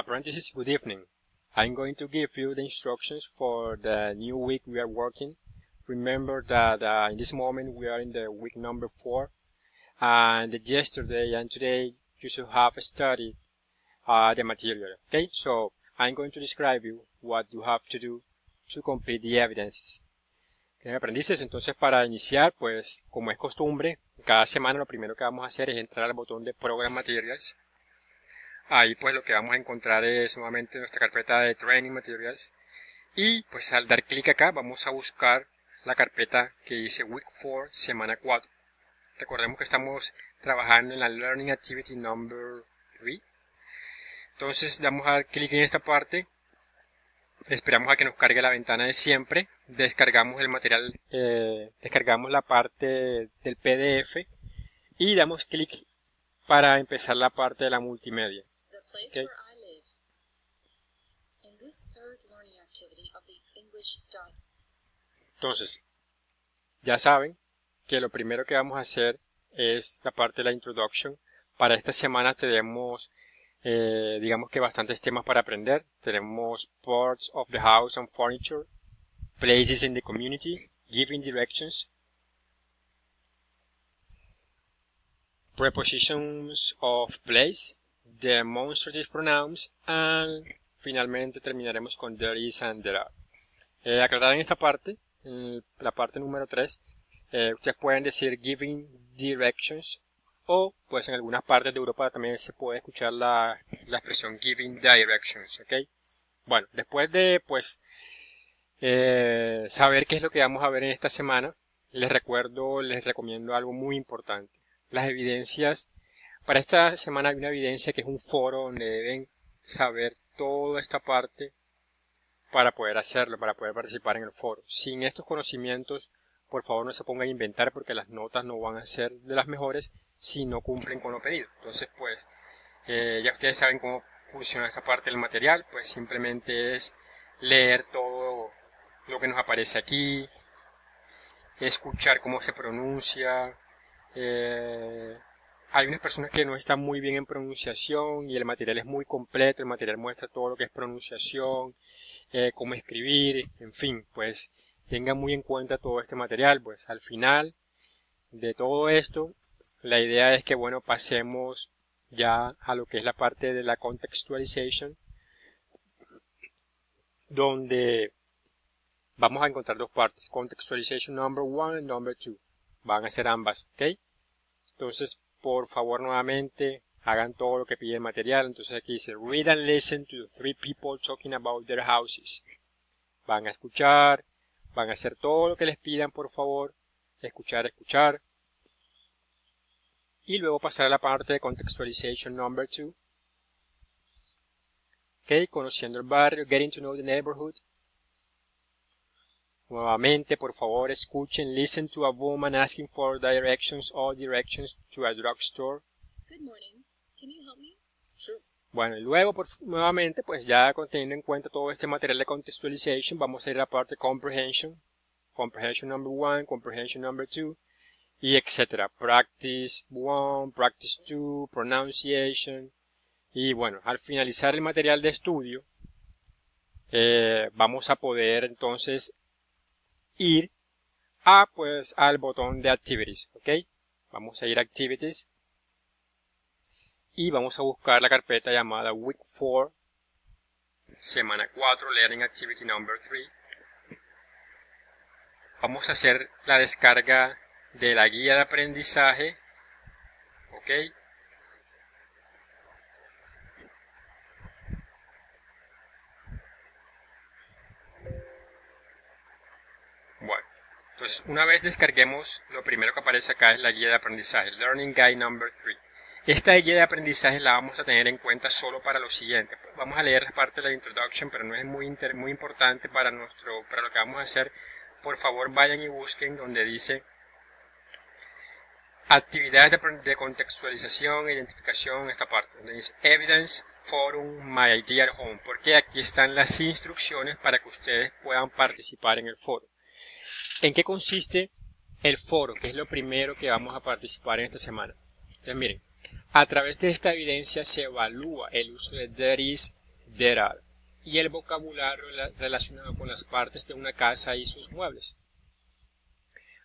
Apprentices, good evening. I'm going to give you the instructions for the new week we are working. Remember that uh, in this moment we are in the week number four and yesterday and today you should have studied uh, the material. Okay, so I'm going to describe you what you have to do to complete the evidences. Okay, aprendices, entonces para iniciar, pues como es costumbre, cada semana lo primero que vamos a hacer es entrar al botón de Program Materials Ahí pues lo que vamos a encontrar es nuevamente nuestra carpeta de Training Materials. Y pues al dar clic acá vamos a buscar la carpeta que dice Week 4, semana 4. Recordemos que estamos trabajando en la Learning Activity Number 3. Entonces damos a dar clic en esta parte. Esperamos a que nos cargue la ventana de siempre. Descargamos el material, eh, descargamos la parte del PDF y damos clic para empezar la parte de la multimedia. Okay. Entonces, ya saben que lo primero que vamos a hacer es la parte de la introduction. Para esta semana tenemos, eh, digamos que bastantes temas para aprender. Tenemos parts of the house and furniture, places in the community, giving directions, prepositions of place, demonstrative pronouns and finalmente terminaremos con there is and there are. Eh, aclarar en esta parte, en la parte número 3, eh, ustedes pueden decir giving directions o pues en algunas partes de Europa también se puede escuchar la, la expresión giving directions, ¿ok? Bueno, después de pues eh, saber qué es lo que vamos a ver en esta semana, les recuerdo, les recomiendo algo muy importante. Las evidencias para esta semana hay una evidencia que es un foro donde deben saber toda esta parte para poder hacerlo, para poder participar en el foro. Sin estos conocimientos, por favor no se pongan a inventar porque las notas no van a ser de las mejores si no cumplen con lo pedido. Entonces, pues, eh, ya ustedes saben cómo funciona esta parte del material, pues simplemente es leer todo lo que nos aparece aquí, escuchar cómo se pronuncia, eh, hay unas personas que no están muy bien en pronunciación y el material es muy completo, el material muestra todo lo que es pronunciación, eh, cómo escribir, en fin, pues tengan muy en cuenta todo este material, pues al final de todo esto, la idea es que bueno, pasemos ya a lo que es la parte de la contextualization, donde vamos a encontrar dos partes, contextualization number one y number two, van a ser ambas, ¿ok? Entonces, por favor nuevamente hagan todo lo que pide el material. Entonces aquí dice, read and listen to the three people talking about their houses. Van a escuchar, van a hacer todo lo que les pidan, por favor. Escuchar, escuchar. Y luego pasar a la parte de contextualization number 2. Ok, conociendo el barrio, getting to know the neighborhood. Nuevamente, por favor, escuchen. Listen to a woman asking for directions or directions to a drugstore. Good morning. Can you help me? Sure. Bueno, y luego, por, nuevamente, pues ya teniendo en cuenta todo este material de contextualization, vamos a ir a la parte comprehension. Comprehension number one, comprehension number two, y etcétera. Practice one, practice two, pronunciation. Y bueno, al finalizar el material de estudio, eh, vamos a poder entonces ir a pues al botón de activities ok vamos a ir a activities y vamos a buscar la carpeta llamada week 4 semana 4 learning activity number 3 vamos a hacer la descarga de la guía de aprendizaje ok Entonces, una vez descarguemos, lo primero que aparece acá es la guía de aprendizaje, Learning Guide Number 3. Esta guía de aprendizaje la vamos a tener en cuenta solo para lo siguiente. Vamos a leer la parte de la introduction, pero no es muy, muy importante para, nuestro, para lo que vamos a hacer. Por favor, vayan y busquen donde dice actividades de, de contextualización identificación, esta parte, donde dice Evidence Forum My Idea Home, porque aquí están las instrucciones para que ustedes puedan participar en el foro. ¿En qué consiste el foro? Que es lo primero que vamos a participar en esta semana. Entonces miren, a través de esta evidencia se evalúa el uso de there is there are, y el vocabulario relacionado con las partes de una casa y sus muebles.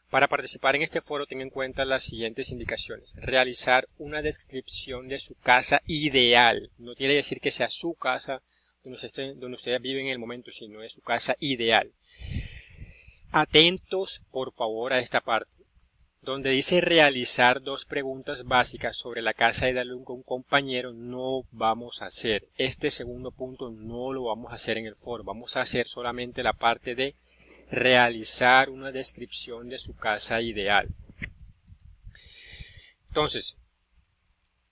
Para participar en este foro tenga en cuenta las siguientes indicaciones. Realizar una descripción de su casa ideal. No quiere decir que sea su casa donde ustedes, viven en el momento, sino es su casa ideal. Atentos, por favor, a esta parte, donde dice realizar dos preguntas básicas sobre la casa de un compañero, no vamos a hacer. Este segundo punto no lo vamos a hacer en el foro. Vamos a hacer solamente la parte de realizar una descripción de su casa ideal. Entonces,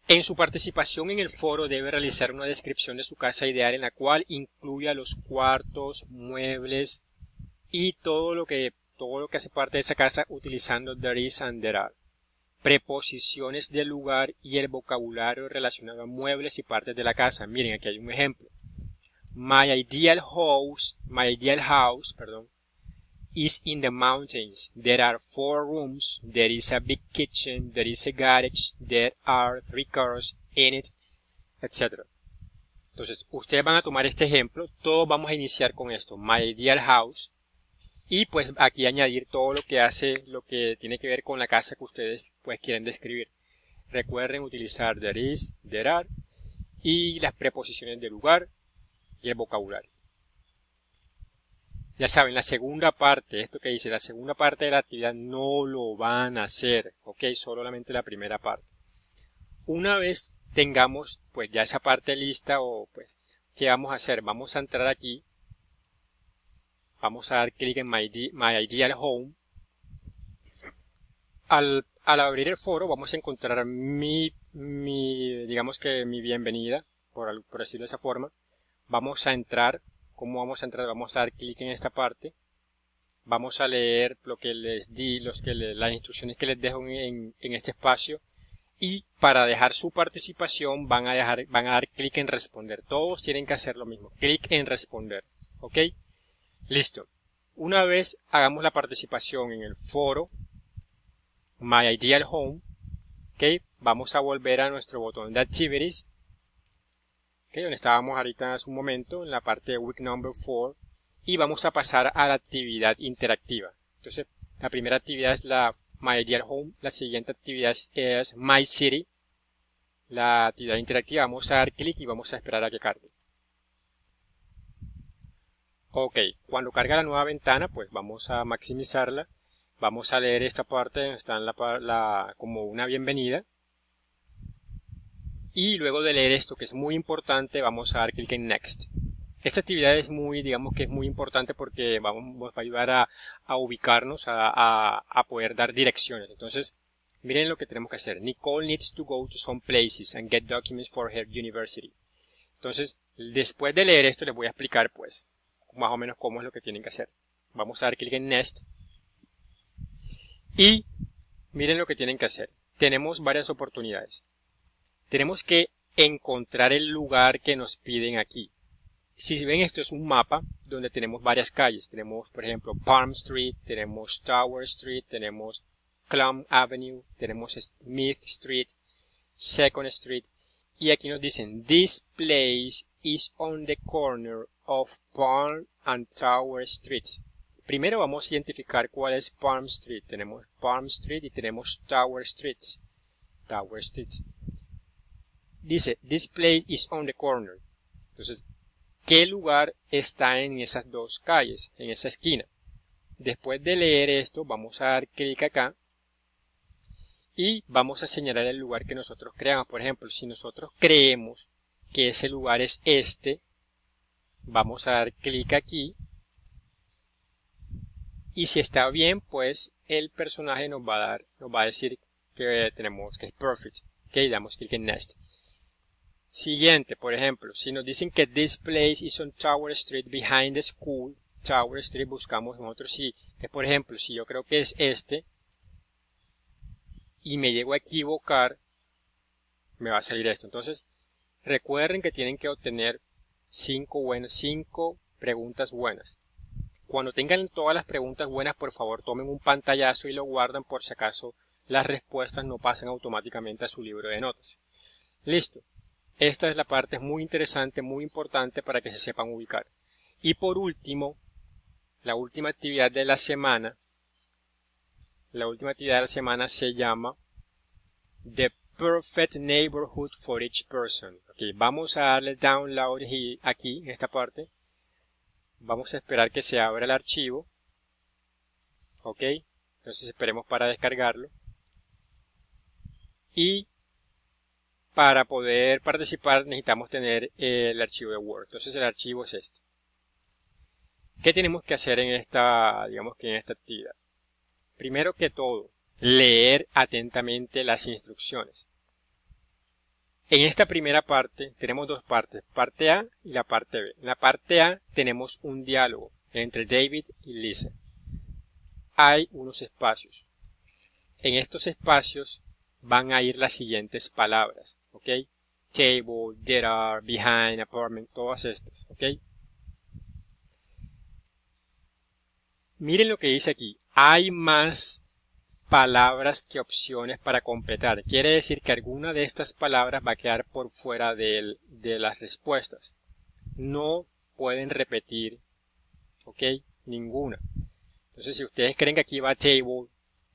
en su participación en el foro debe realizar una descripción de su casa ideal en la cual incluya los cuartos, muebles y todo lo que, todo lo que hace parte de esa casa utilizando there is and there are. Preposiciones del lugar y el vocabulario relacionado a muebles y partes de la casa. Miren, aquí hay un ejemplo. My ideal house, my ideal house, perdón, is in the mountains. There are four rooms. There is a big kitchen. There is a garage. There are three cars in it, etc. Entonces, ustedes van a tomar este ejemplo. Todos vamos a iniciar con esto. My ideal house. Y pues aquí añadir todo lo que hace, lo que tiene que ver con la casa que ustedes pues quieren describir. Recuerden utilizar there is, there are y las preposiciones de lugar y el vocabulario. Ya saben, la segunda parte, esto que dice, la segunda parte de la actividad no lo van a hacer, ok, solamente la primera parte. Una vez tengamos pues ya esa parte lista o pues, ¿qué vamos a hacer? Vamos a entrar aquí, vamos a dar clic en My, Ideal Home. Al, abrir el foro vamos a encontrar mi, digamos que mi bienvenida, por, decirlo de esa forma. Vamos a entrar cómo vamos a entrar, vamos a dar clic en esta parte, vamos a leer lo que les di, las instrucciones que les dejo en, este espacio y para dejar su participación van a dar clic en responder. Todos tienen que hacer lo mismo, clic en responder, ¿ok? Listo. Una vez hagamos la participación en el foro My Ideal Home, ¿ok? Vamos a volver a nuestro botón de Activities donde estábamos ahorita hace un momento, en la parte de week number 4, y vamos a pasar a la actividad interactiva. Entonces, la primera actividad es la My Ideal Home, la siguiente actividad es My City, la actividad interactiva, vamos a dar clic y vamos a esperar a que cargue. Ok, cuando carga la nueva ventana, pues vamos a maximizarla. Vamos a leer esta parte donde está en la, como una bienvenida. Y luego de leer esto, que es muy importante, vamos a dar clic en Next. Esta actividad es muy, digamos que es muy importante porque vamos, va a ayudar a, ubicarnos, a, a, poder dar direcciones. Entonces, miren lo que tenemos que hacer. Nicole needs to go to some places and get documents for her university. Entonces, después de leer esto, les voy a explicar, pues, más o menos cómo es lo que tienen que hacer. Vamos a dar clic en Next. Y miren lo que tienen que hacer. Tenemos varias oportunidades tenemos que encontrar el lugar que nos piden aquí. Si ven esto es un mapa donde tenemos varias calles. Tenemos, por ejemplo, Palm Street, tenemos Tower Street, tenemos Clum Avenue, tenemos Smith Street, Second Street. Y aquí nos dicen, this place is on the corner of Palm and Tower Streets. Primero vamos a identificar cuál es Palm Street. Tenemos Palm Street y tenemos Tower Streets. Tower Streets dice, this place is on the corner. Entonces, ¿qué lugar está en esas dos calles, en esa esquina? Después de leer esto, vamos a dar clic acá y vamos a señalar el lugar que nosotros creamos. Por ejemplo, si nosotros creemos que ese lugar es este, vamos a dar clic aquí y si está bien, pues el personaje nos va a dar, nos va a decir que tenemos que es perfect. Ok, damos clic en next. Siguiente, por ejemplo, si nos dicen que this place is on Tower Street behind the school, Tower Street buscamos nosotros si, que por ejemplo, si yo creo que es este y me llego a equivocar, me va a salir esto. Entonces, recuerden que tienen que obtener cinco buenas, cinco preguntas buenas. Cuando tengan todas las preguntas buenas, por favor, tomen un pantallazo y lo guardan por si acaso las respuestas no pasan automáticamente a su libro de notas. Listo. esta es la parte muy interesante, muy importante para que se sepan ubicar. Y por último, la última actividad de la semana, la última actividad de la semana se llama The Perfect Neighborhood for Each Person. Okay, vamos a darle download aquí, en esta parte. Vamos a esperar que se abra el archivo. Ok, entonces esperemos para descargarlo. Y para poder participar necesitamos tener el archivo de Word. Entonces el archivo es este. ¿Qué tenemos que hacer en esta, digamos que en esta actividad? Primero que todo, leer atentamente las instrucciones. En esta primera parte tenemos dos partes, parte A y la parte B. En la parte A tenemos un diálogo entre David y Lisa. Hay unos espacios. En estos espacios van a ir las siguientes palabras, ¿ok? Table, there are, behind, apartment, todas estas, ¿ok? Miren lo que dice aquí. Hay más palabras que opciones para completar. Quiere decir que alguna de estas palabras va a quedar por fuera de, las respuestas. No pueden repetir, ¿ok? Ninguna. Entonces, si ustedes creen que aquí va table,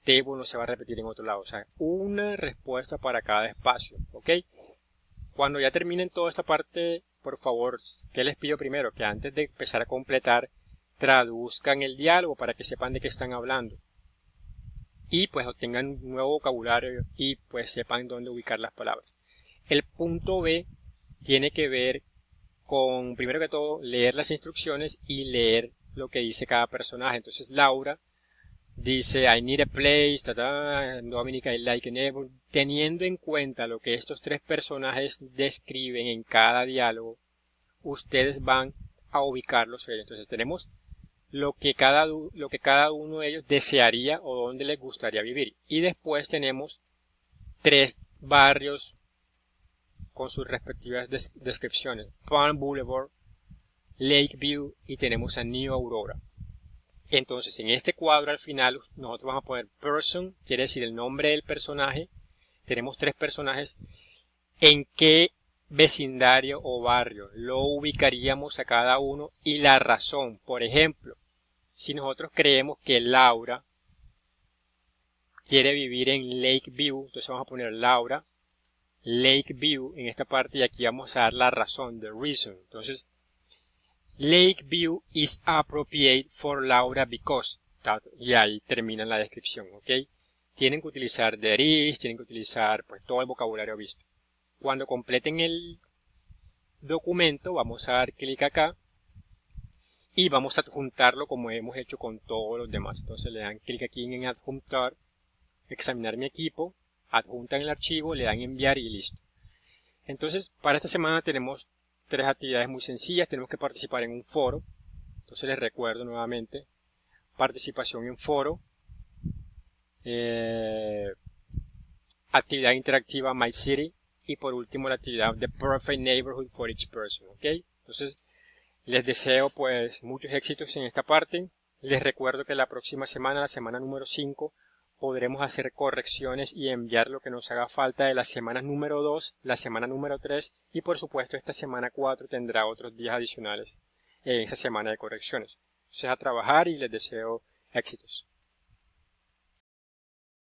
table no se va a repetir en otro lado. O sea, una respuesta para cada espacio, ¿ok? Cuando ya terminen toda esta parte, por favor, ¿qué les pido primero? Que antes de empezar a completar, traduzcan el diálogo para que sepan de qué están hablando. Y pues obtengan un nuevo vocabulario y pues sepan dónde ubicar las palabras. El punto B tiene que ver con, primero que todo, leer las instrucciones y leer lo que dice cada personaje. Entonces Laura dice I need a place, ta, Dominic I like neighbor. Teniendo en cuenta lo que estos tres personajes describen en cada diálogo, ustedes van a ubicarlos. Entonces tenemos lo que cada, lo que cada uno de ellos desearía o dónde les gustaría vivir. Y después tenemos tres barrios con sus respectivas descripciones. Palm Boulevard, Lakeview y tenemos a New Aurora. Entonces, en este cuadro al final nosotros vamos a poner person, quiere decir el nombre del personaje. Tenemos tres personajes. ¿En qué vecindario o barrio lo ubicaríamos a cada uno y la razón? Por ejemplo, si nosotros creemos que Laura quiere vivir en Lakeview, entonces vamos a poner Laura, Lakeview en esta parte y aquí vamos a dar la razón, the reason. Entonces, Lakeview is appropriate for Laura because. Y ahí termina la descripción, ¿ok? Tienen que utilizar there is, tienen que utilizar pues todo el vocabulario visto. Cuando completen el documento, vamos a dar clic acá y vamos a adjuntarlo como hemos hecho con todos los demás. Entonces le dan clic aquí en adjuntar, examinar mi equipo, adjuntan el archivo, le dan enviar y listo. Entonces, para esta semana tenemos tres actividades muy sencillas. Tenemos que participar en un foro. Entonces les recuerdo nuevamente. Participación en foro. Eh, actividad interactiva My City. Y por último la actividad The Perfect Neighborhood for Each Person. ¿Ok? Entonces les deseo pues muchos éxitos en esta parte. Les recuerdo que la próxima semana, la semana número 5, podremos hacer correcciones y enviar lo que nos haga falta de la semana número 2, la semana número 3 y por supuesto esta semana 4 tendrá otros días adicionales en esa semana de correcciones. Entonces a trabajar y les deseo éxitos.